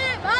Come on.